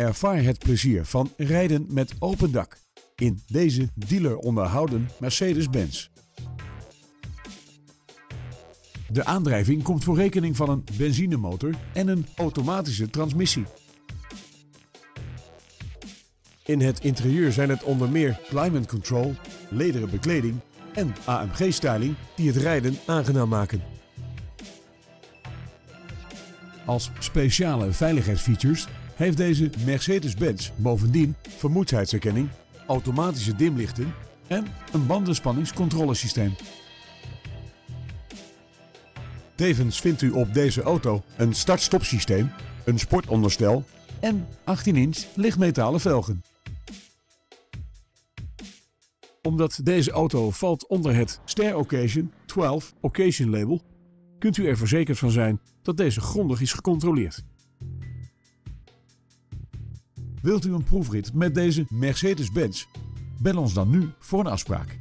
Ervaar het plezier van rijden met open dak in deze dealer onderhouden Mercedes-Benz. De aandrijving komt voor rekening van een benzinemotor en een automatische transmissie. In het interieur zijn het onder meer climate control, lederen bekleding en AMG-styling die het rijden aangenaam maken. Als speciale veiligheidsfeatures heeft deze Mercedes-Benz bovendien vermoeidheidsherkenning, automatische dimlichten en een bandenspanningscontrolesysteem. Tevens vindt u op deze auto een start-stop systeem, een sportonderstel en 18-inch lichtmetalen velgen. Omdat deze auto valt onder het Ster Occasion 12 Occasion label, kunt u er verzekerd van zijn dat deze grondig is gecontroleerd. Wilt u een proefrit met deze Mercedes-Benz? Bel ons dan nu voor een afspraak.